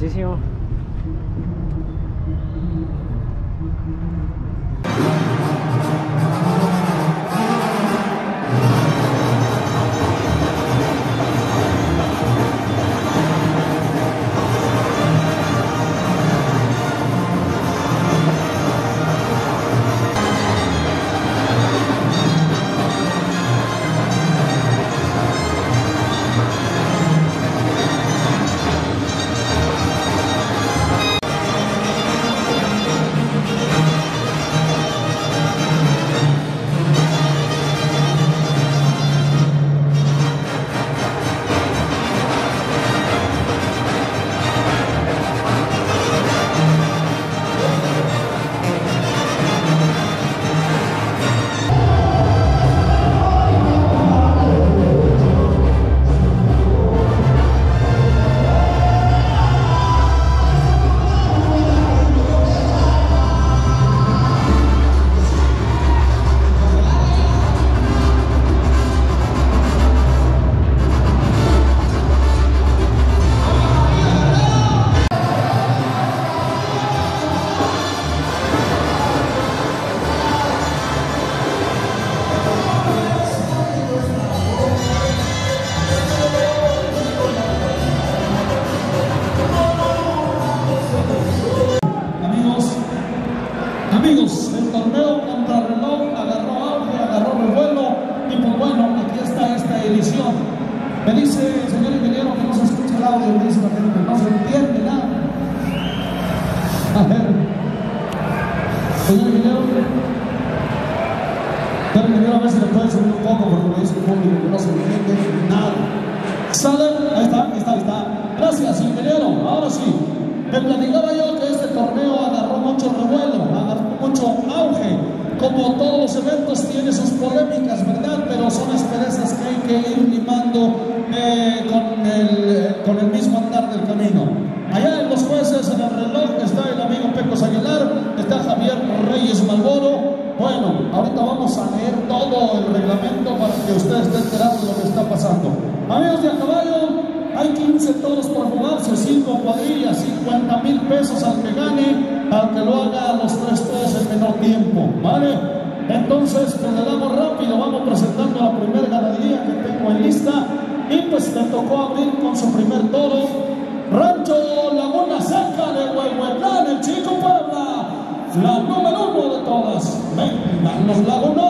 hermosísimo. la número uno de todas, Vengan los Lagunos.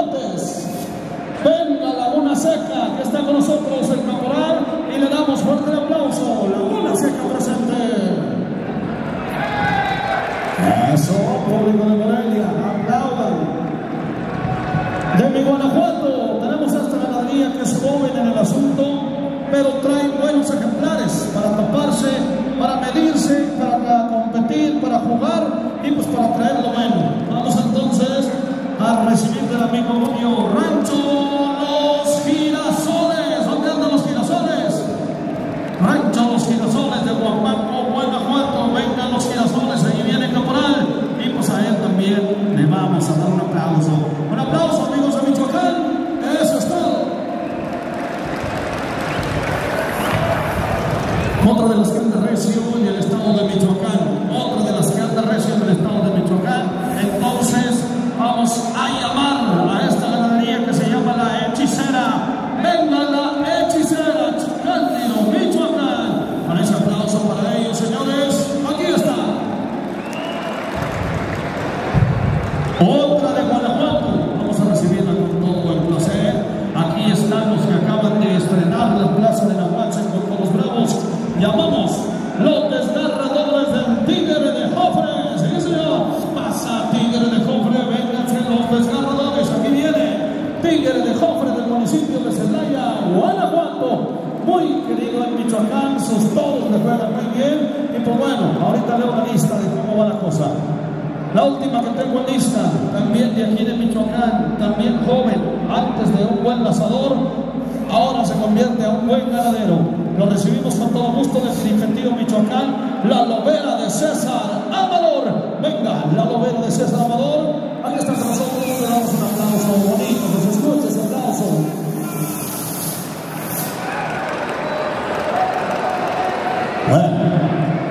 Bueno,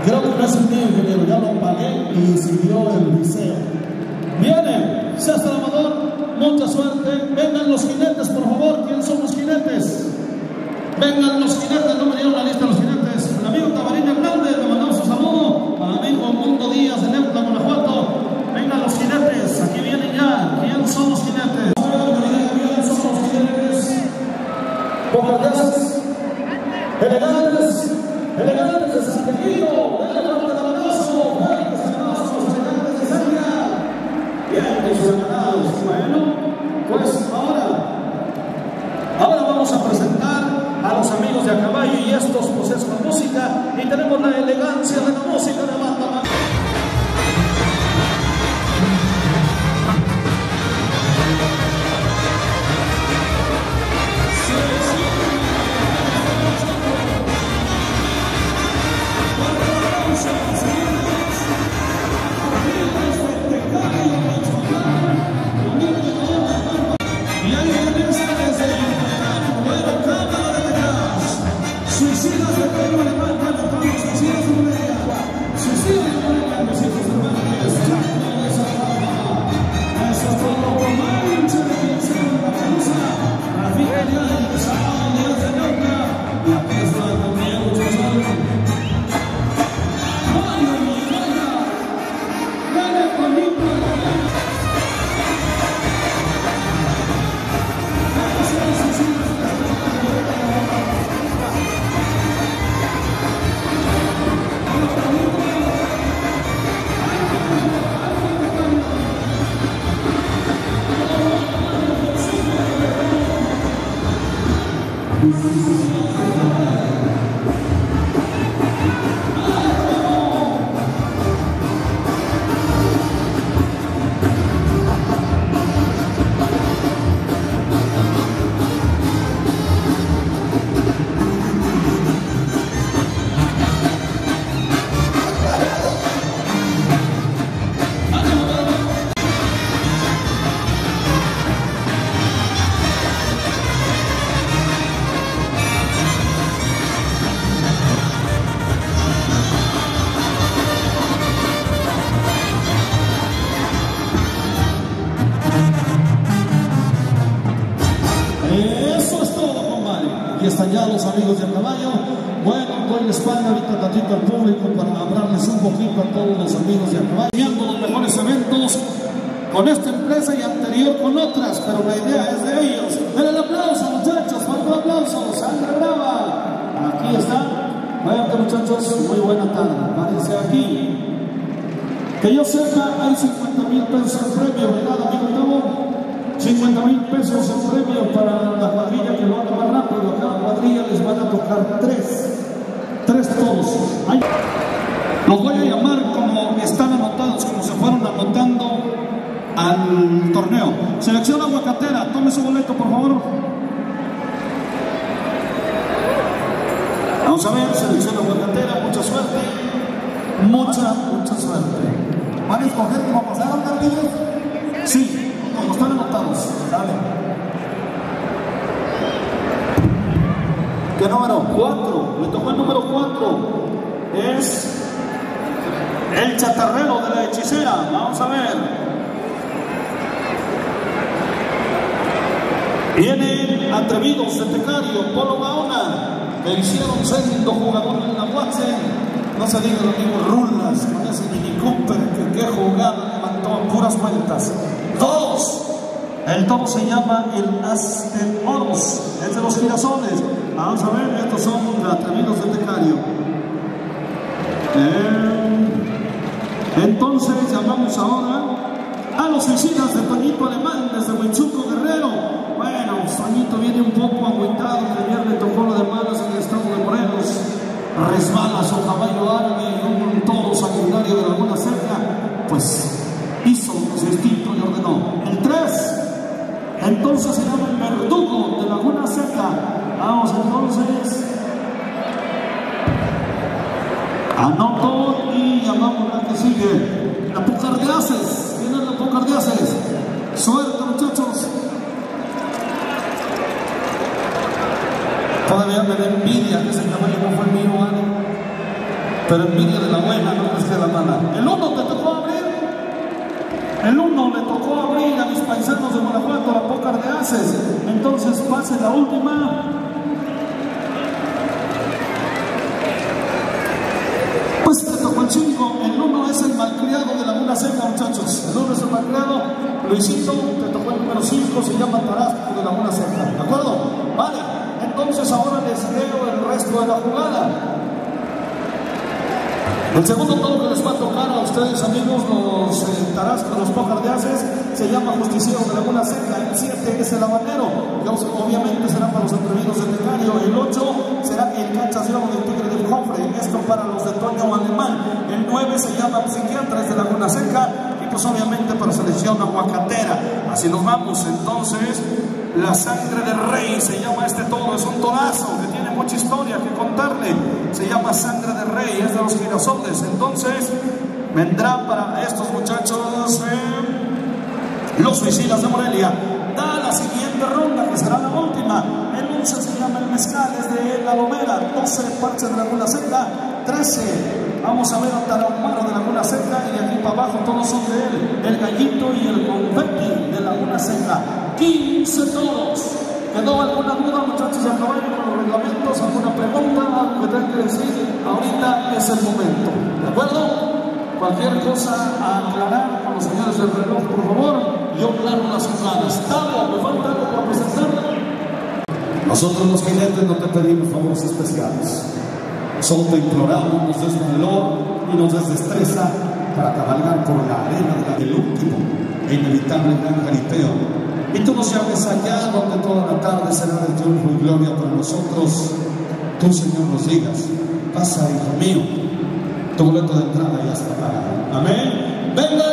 creo que no es el resulté, ingeniero, ya lo pagué y siguió el liceo. Viene, César Salvador, mucha suerte. Vengan los jinetes, por favor. ¿Quién son los jinetes? Vengan los jinetes, no me dieron la lista. con otras, pero la idea es de ellos. Denle el aplauso, muchachos, por fuerte aplauso. Sandra Brava. Aquí está. Váyanse, muchachos, muy buena tarde. Párense aquí. Que yo sepa, hay 50 mil pesos en premio, ¿verdad, amigo Tavo? 50 mil pesos en premio para la cuadrilla que lo anda más rápido. Cada cuadrilla les van a tocar tres. Tres todos. Hay Vamos a ver, selección aguacatera, mucha suerte. Mucha, mucha suerte. ¿Van a escoger cómo pasaron, Carlitos? Sí, como están anotados. Dale. ¿Qué número? Cuatro. Le tocó el número cuatro. Es el chatarrero de la hechicera. Vamos a ver. Vienen atrevidos Tecario, Polo que hicieron siendo jugador en la Guache. No se diga lo mismo, Rulas, con ese Mini Cooper, que qué jugada levantó puras vueltas. Dos. El toro se llama el As de Oros, es de los girasoles. Vamos a ver, estos son atrevidos de Tecario. Eh, entonces llamamos ahora a los suicidas de Toñito viene un poco agüitado, que ayer le tocó lo de malas en el estado de Morelos. Resbala su caballo árabe y un toro sanguinario de Laguna Seca, pues hizo su instinto y ordenó. El 3, entonces se llama el verdugo de Laguna Seca. Vamos entonces. Anoto y llamamos la que sigue. La Pucardeaces. Vienen las Pucardeaces. Suerte, muchachos. Todavía me da envidia que ese caballo no fue mío, ¿vale? Pero envidia de la buena, no es de la mala. El uno te tocó abrir. El uno le tocó abrir a mis paisanos de Guanajuato, la Pucardeaces. Entonces pase la última. Pues te tocó el 5, el 1 es el malcriado de Laguna Seca, muchachos. El 1 es el malcriado, Luisito, te tocó el número 5, se llama Tarasco de Laguna Seca. ¿De acuerdo? Vale, entonces ahora les leo el resto de la jugada. El segundo toro que les va a tocar a ustedes, amigos, los eh, Tarascos, los Pocardeaces, se llama Justiciero de Laguna Seca. El 7 es el habanero, que obviamente será para los atrevidos de Tecario. El 8 será el Cachasero del Tigre del Cofre, esto para los de Toño Alemán. El 9 se llama Psiquiatra, es de Laguna Seca. Y pues obviamente para selección aguacatera. Así nos vamos entonces. La sangre del rey se llama este toro, es un torazo que tiene mucha historia que contarle. Se llama sangre del rey, es de los girasoles. Entonces vendrá para estos muchachos eh, los suicidas de Morelia. Da la siguiente ronda, que será la última. El 11 se llama el mezcal, es de la Lomera. 12 parches de Laguna Seca. 13 Vamos a ver a Tarahumaro de Laguna Seca y de aquí para abajo todos son de él. El gallito y el confetti de Laguna Seca. 15 todos. ¿Quedó alguna duda, muchachos, de caballo que tengan que decir? Ahorita es el momento. ¿De acuerdo? Cualquier cosa a aclarar con los señores del reloj, por favor. Yo claro las jugadas. Tavo, me falta algo para presentar. Nosotros los jinetes no te pedimos favores especiales. Solo te imploramos, nos des valor y nos des destreza para cabalgar por la arena del último e inevitable gran jaripeo. Y tú nos llames allá donde toda la tarde será de triunfo y gloria para nosotros. Tú, Señor, nos digas, pasa, hijo mío, tu boleto de entrada ya está pagado. Amén. Venga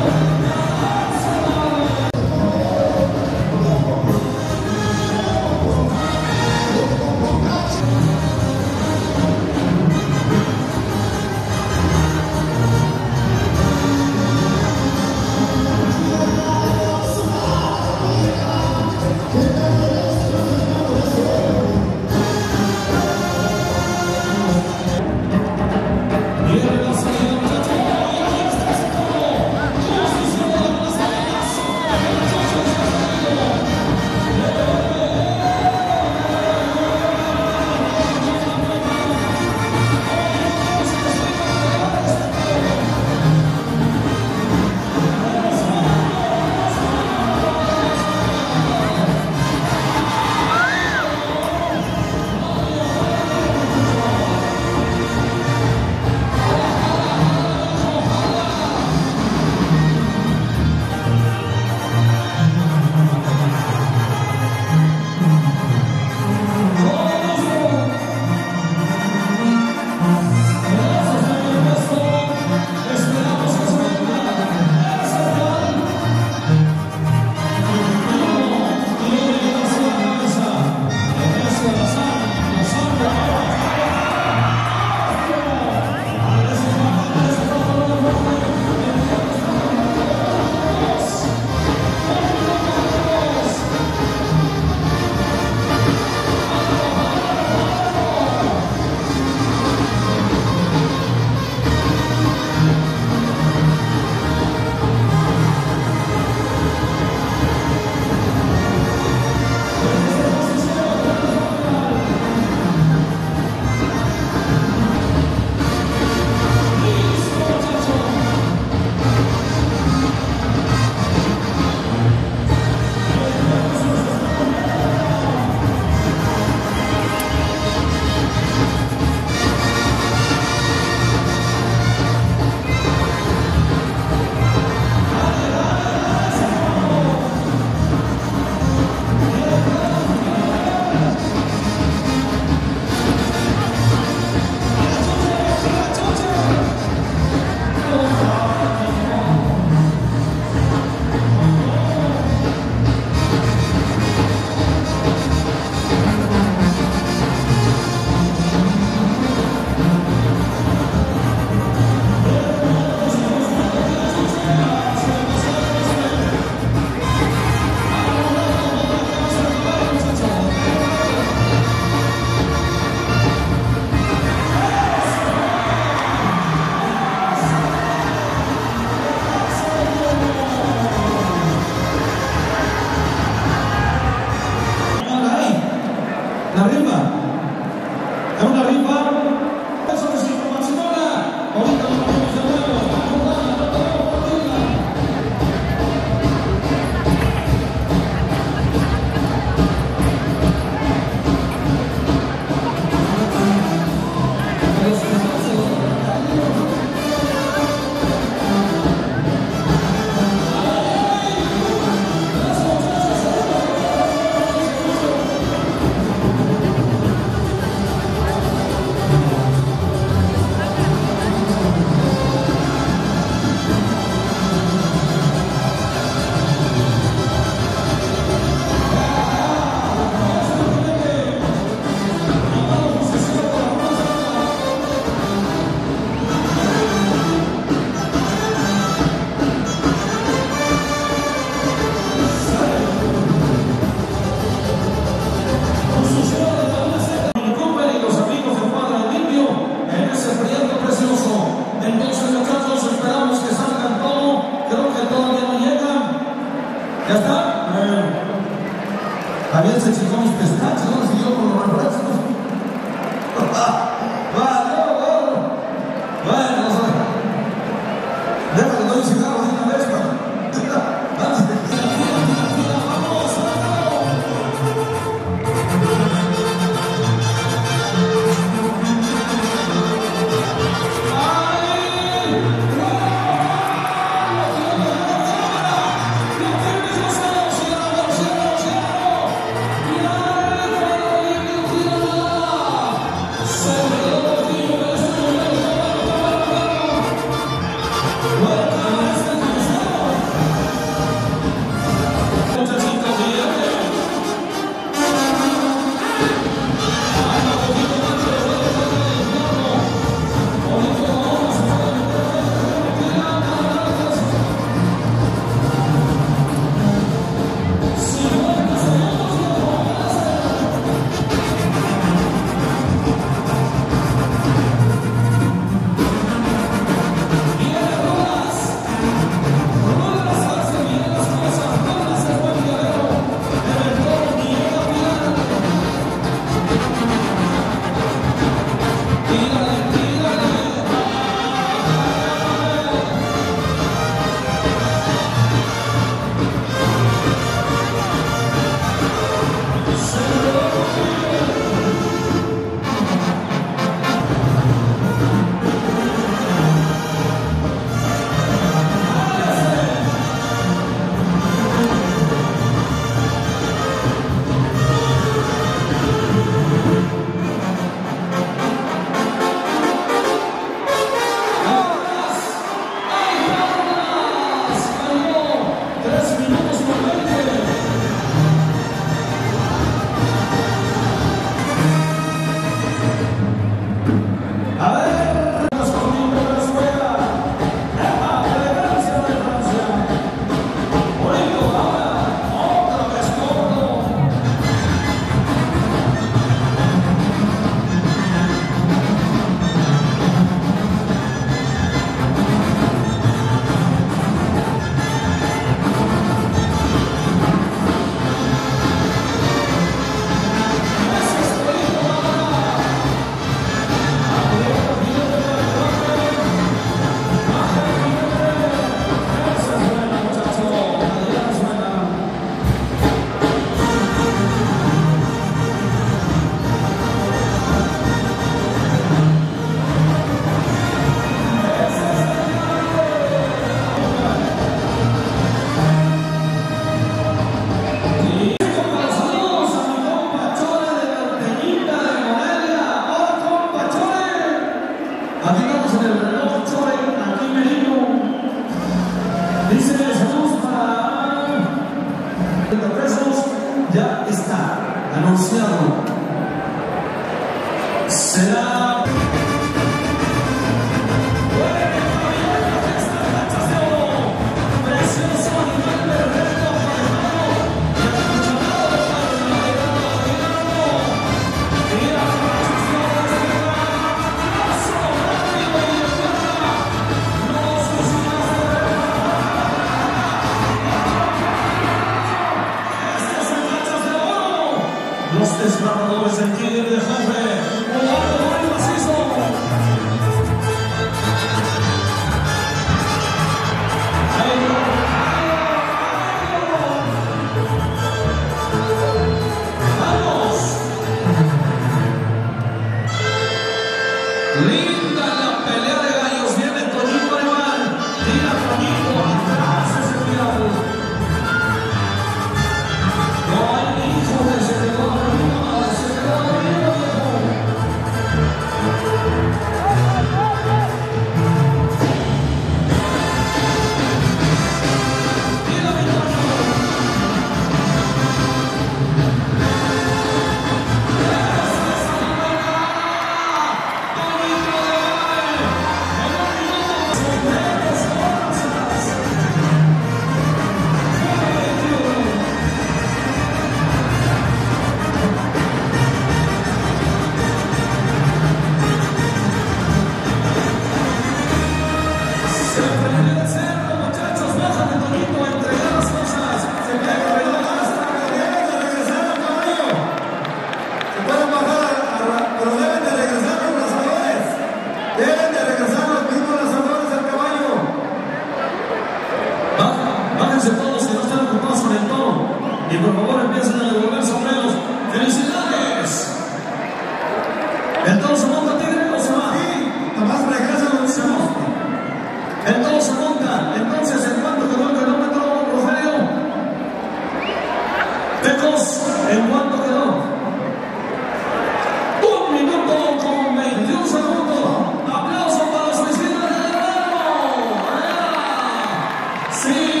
¡Allá!